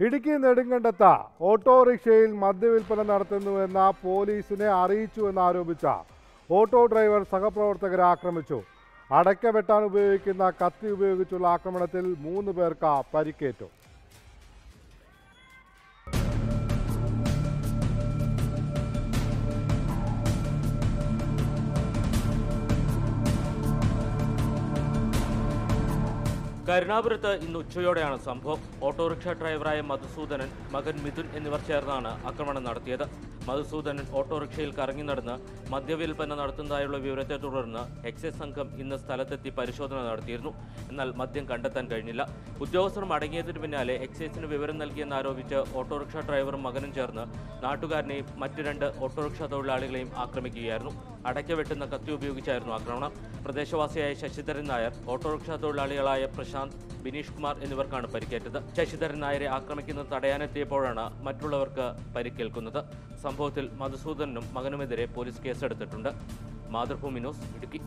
ഇടുക്കി നെടുങ്കണ്ടത്ത് ഓട്ടോറിക്ഷയിൽ മദ്യവിൽപ്പന നടത്തുന്നുവെന്ന പോലീസിനെ അറിയിച്ചുവെന്നാരോപിച്ച ഓട്ടോ ഡ്രൈവർ സഹപ്രവർത്തകരെ ആക്രമിച്ചു. അടയ്ക്ക വെട്ടാൻ ഉപയോഗിക്കുന്ന കത്തി ഉപയോഗിച്ചുള്ള ആക്രമണത്തിൽ മൂന്ന് പേർക്ക് പരിക്കേറ്റു. കരുണാപുരത്ത് ഇന്ന് ഉച്ചയോടെയാണ് സംഭവം. ഓട്ടോറിക്ഷ ഡ്രൈവറായ മധുസൂദനൻ മകൻ മിഥുൻ എന്നിവർ ചേർന്നാണ് ആക്രമണം നടത്തിയത്. മധുസൂദനൻ ഓട്ടോറിക്ഷയിൽ കറങ്ങി നടന്ന് മദ്യവിൽപ്പന നടത്തുന്നതായുള്ള വിവരത്തെ തുടർന്ന് എക്സൈസ് സംഘം ഇന്ന് സ്ഥലത്തെത്തി പരിശോധന നടത്തിയിരുന്നു. എന്നാൽ മദ്യം കണ്ടെത്താൻ കഴിഞ്ഞില്ല. ഉദ്യോഗസ്ഥർ മടങ്ങിയതിന് പിന്നാലെ എക്സൈസിന് വിവരം നൽകിയെന്നാരോപിച്ച് ഓട്ടോറിക്ഷ ഡ്രൈവറും മകനും ചേർന്ന് നാട്ടുകാരനെയും മറ്റു രണ്ട് ഓട്ടോറിക്ഷ തൊഴിലാളികളെയും ആക്രമിക്കുകയായിരുന്നു. അടയ്ക്ക വെട്ടുന്ന കത്തി ഉപയോഗിച്ചായിരുന്നു ആക്രമണം. പ്രദേശവാസിയായ ശശിധരൻ നായർ ഓട്ടോറിക്ഷ തൊഴിലാളികളായ പ്രശാന്ത് ബിനീഷ് കുമാർ എന്നിവർക്കാണ് പരിക്കേറ്റത്. ശശിധരൻ നായരെ ആക്രമിക്കുന്നത് തടയാനെത്തിയപ്പോഴാണ് മറ്റുള്ളവർക്ക് പരിക്കേൽക്കുന്നത്. സംഭവത്തിൽ മധുസൂദനും മകനുമെതിരെ പോലീസ് കേസെടുത്തിട്ടുണ്ട്. മാതൃഭൂമി ന്യൂസ് ഇടുക്കി.